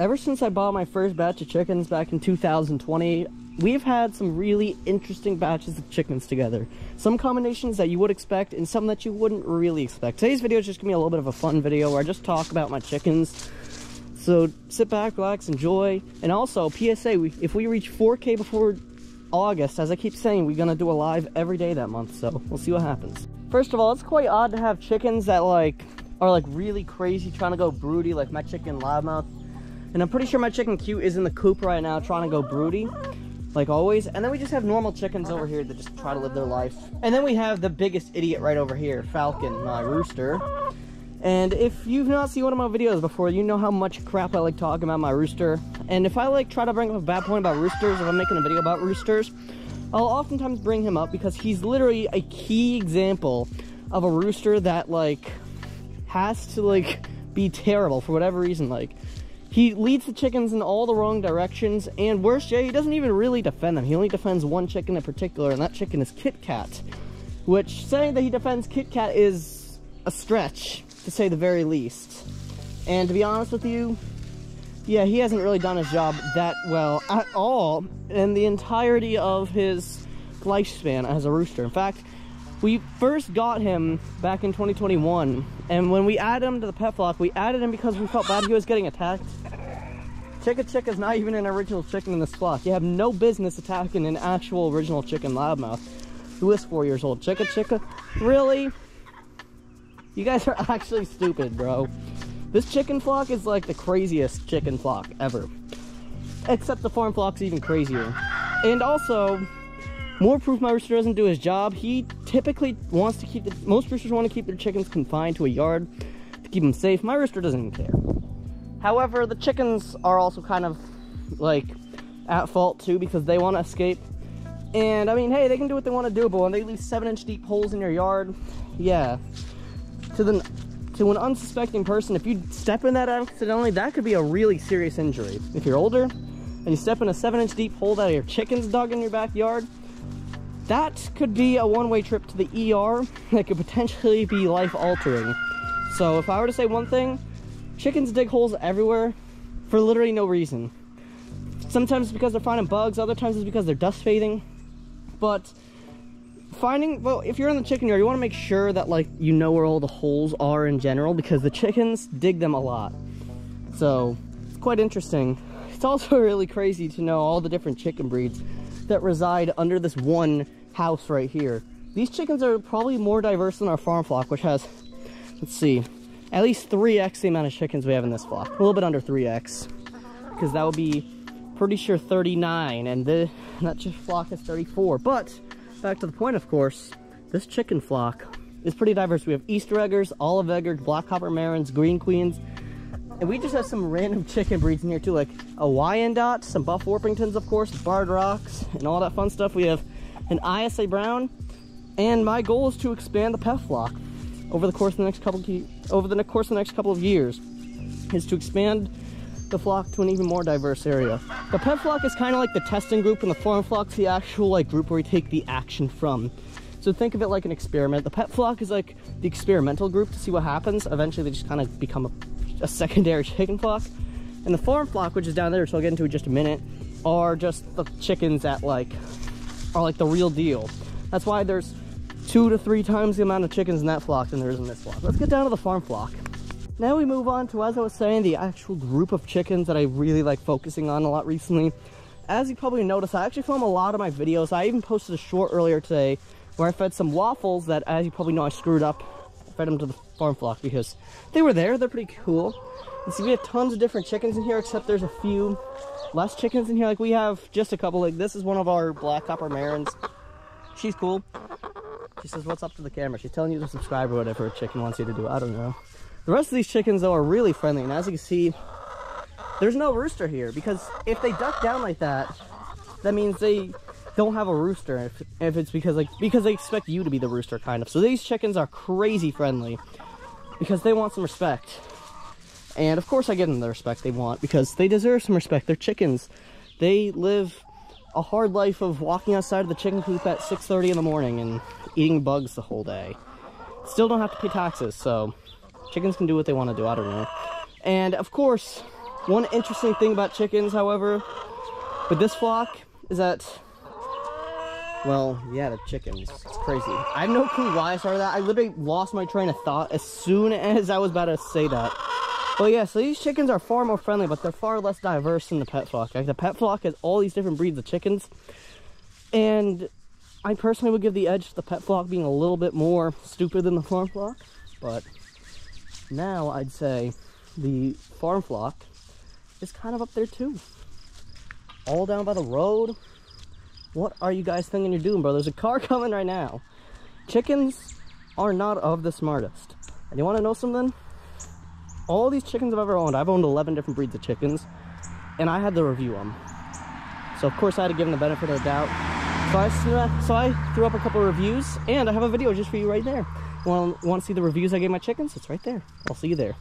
ever since I bought my first batch of chickens back in 2020, we've had some really interesting batches of chickens together. Some combinations that you would expect and some that you wouldn't really expect. Today's video is just gonna be a little bit of a fun video where I just talk about my chickens. So sit back, relax, enjoy. And also, PSA, if we reach 4K before August, as I keep saying, we're gonna do a live every day that month, so we'll see what happens. First of all, it's quite odd to have chickens that like are like really crazy trying to go broody like my chicken loudmouth and I'm pretty sure my chicken cute is in the coop right now trying to go broody, like always. And then we just have normal chickens over here that just try to live their life. And then we have the biggest idiot right over here, Falcon, my rooster. And if you've not seen one of my videos before, you know how much crap I like talking about my rooster. And if I like try to bring up a bad point about roosters, if I'm making a video about roosters, I'll oftentimes bring him up because he's literally a key example of a rooster that like has to like be terrible for whatever reason. Like he leads the chickens in all the wrong directions, and worse yet, he doesn't even really defend them. He only defends one chicken in particular, and that chicken is Kit Kat. Which, saying that he defends Kit Kat is a stretch, to say the very least. And to be honest with you, yeah, he hasn't really done his job that well at all in the entirety of his lifespan as a rooster. In fact, we first got him back in 2021, and when we added him to the pet flock, we added him because we felt bad he was getting attacked. Chicka Chicka is not even an original chicken in this flock. You have no business attacking an actual original chicken loudmouth who is four years old. Chicka Chicka? Really? You guys are actually stupid, bro. This chicken flock is like the craziest chicken flock ever. Except the farm flock's even crazier. And also, more proof my rooster doesn't do his job. He typically wants to keep the, most roosters want to keep their chickens confined to a yard to keep them safe. My rooster doesn't even care. However, the chickens are also kind of like at fault too because they want to escape. And I mean, hey, they can do what they want to do, but when they leave seven inch deep holes in your yard, yeah. To the to an unsuspecting person, if you step in that accidentally, that could be a really serious injury. If you're older and you step in a seven inch deep hole that your chickens dug in your backyard, that could be a one-way trip to the ER that could potentially be life-altering. So if I were to say one thing, chickens dig holes everywhere for literally no reason. Sometimes it's because they're finding bugs, other times it's because they're dust bathing. But finding, well, if you're in the chicken yard, you want to make sure that like you know where all the holes are in general because the chickens dig them a lot. So it's quite interesting. It's also really crazy to know all the different chicken breeds that reside under this one house right here. These chickens are probably more diverse than our farm flock, which has, let's see, at least 3x the amount of chickens we have in this flock. A little bit under 3x, because that would be pretty sure 39, and the that flock is 34. But, back to the point, of course, this chicken flock is pretty diverse. We have Easter eggers, olive eggers, black copper marans, green queens, and we just have some random chicken breeds in here too, like a Wyandotte, some Buff Orpingtons, of course, Barred Rocks, and all that fun stuff. We have an ISA Brown, and my goal is to expand the pet flock over the course of the next couple of, over the course of the next couple of years, is to expand the flock to an even more diverse area. The pet flock is kind of like the testing group, and the farm flock's the actual like group where we take the action from. So think of it like an experiment. The pet flock is like the experimental group to see what happens. Eventually, they just kind of become a, a secondary chicken flock. And the farm flock, which is down there, which I'll get into in just a minute, are just the chickens that like are like the real deal. That's why there's two to three times the amount of chickens in that flock than there is in this flock. Let's get down to the farm flock. Now we move on to, as I was saying, the actual group of chickens that I really like focusing on a lot recently. As you probably noticed, I actually film a lot of my videos. I even posted a short earlier today where I fed some waffles that, as you probably know, I screwed up. Fed them to the farm flock because they were there. They're pretty cool. You see, we have tons of different chickens in here, except there's a few less chickens in here. Like, we have just a couple. Like, this is one of our black copper marans. She's cool. She says, what's up to the camera? She's telling you to subscribe or whatever a chicken wants you to do. I don't know. The rest of these chickens, though, are really friendly. And as you can see, there's no rooster here. Because if they duck down like that, that means they don't have a rooster. If, if it's because, like, because they expect you to be the rooster, kind of. So these chickens are crazy friendly. Because they want some respect. And of course I give them the respect they want because they deserve some respect. They're chickens. They live a hard life of walking outside of the chicken coop at 6.30 in the morning and eating bugs the whole day. Still don't have to pay taxes, so chickens can do what they want to do. I don't know. And of course, One interesting thing about chickens, however, with this flock is that, well, yeah, the chickens. It's crazy. I have no clue why I started that. I literally lost my train of thought as soon as I was about to say that. Well, yeah, so these chickens are far more friendly, but they're far less diverse than the pet flock. Like, the pet flock has all these different breeds of chickens, and I personally would give the edge to the pet flock being a little bit more stupid than the farm flock, but now I'd say the farm flock is kind of up there too. All down by the road. What are you guys thinking you're doing, bro? There's a car coming right now. Chickens are not of the smartest. And you want to know something? all these chickens I've ever owned, I've owned 11 different breeds of chickens, and I had to review them. So of course I had to give them the benefit of the doubt. So I, so I threw up a couple reviews, and I have a video just for you right there. Want, want to see the reviews I gave my chickens? It's right there. I'll see you there.